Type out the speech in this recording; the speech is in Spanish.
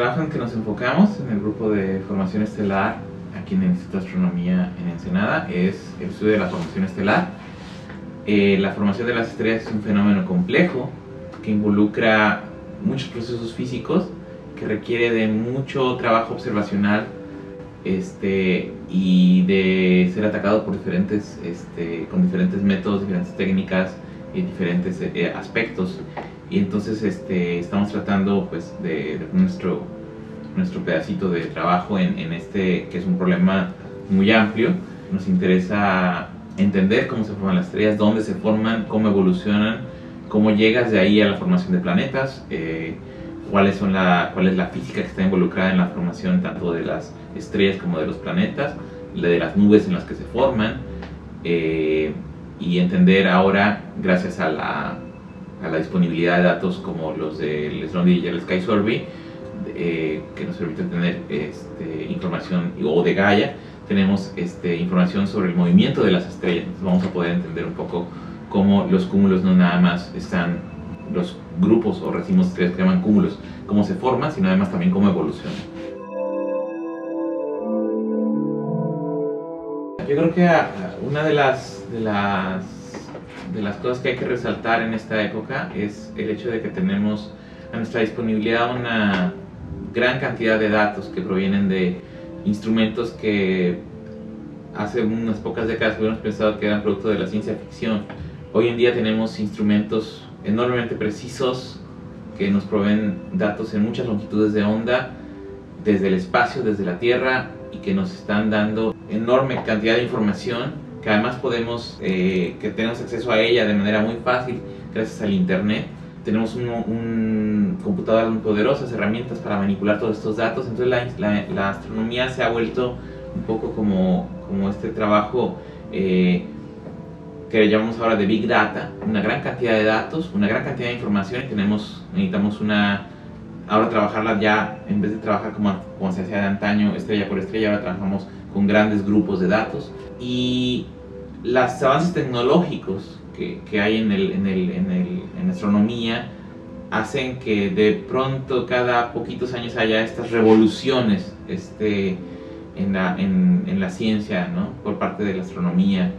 trabajo en que nos enfocamos en el grupo de formación estelar aquí en el Instituto de Astronomía en Ensenada es el estudio de la formación estelar. Eh, la formación de las estrellas es un fenómeno complejo que involucra muchos procesos físicos que requiere de mucho trabajo observacional este, y de ser atacado por diferentes, este, con diferentes métodos, diferentes técnicas y diferentes eh, aspectos. Y entonces este, estamos tratando pues, de, nuestro, nuestro pedacito de trabajo en, en este, que es un problema muy amplio. Nos interesa entender cómo se forman las estrellas, dónde se forman, cómo evolucionan, cómo llegas de ahí a la formación de planetas, eh, cuáles son la, cuál es la física que está involucrada en la formación tanto de las estrellas como de los planetas, de las nubes en las que se forman, eh, y entender ahora, gracias a la, a la, disponibilidad de datos como los del Sloan el Sky Survey, eh, que nos permite tener este, información, o de Gaia, tenemos este, información sobre el movimiento de las estrellas, vamos a poder entender un poco cómo los cúmulos no nada más están los grupos o racimos de estrellas que llaman cúmulos, cómo se forman, sino además también cómo evolucionan. Yo creo que ah, una de las, de las, de las cosas que hay que resaltar en esta época es el hecho de que tenemos a nuestra disponibilidad una gran cantidad de datos que provienen de instrumentos que hace unas pocas décadas hubiéramos pensado que eran producto de la ciencia ficción. Hoy en día tenemos instrumentos enormemente precisos que nos proveen datos en muchas longitudes de onda desde el espacio, desde la Tierra y que nos están dando enorme cantidad de información que además podemos, eh, que tenemos acceso a ella de manera muy fácil gracias al Internet. Tenemos un, un computadoras muy poderosas, herramientas para manipular todos estos datos, entonces la, la, astronomía se ha vuelto un poco como, como este trabajo eh, que llamamos ahora de Big Data, una gran cantidad de datos, una gran cantidad de información y tenemos, necesitamos una, ahora trabajarla ya, en vez de trabajar como, como se hacía de antaño, estrella por estrella, ahora trabajamos con grandes grupos de datos. Y los avances tecnológicos que, que hay en, el, en, el, en, el, en astronomía hacen que de pronto cada poquitos años haya estas revoluciones este, en, la, en la ciencia ¿no? por parte de la astronomía.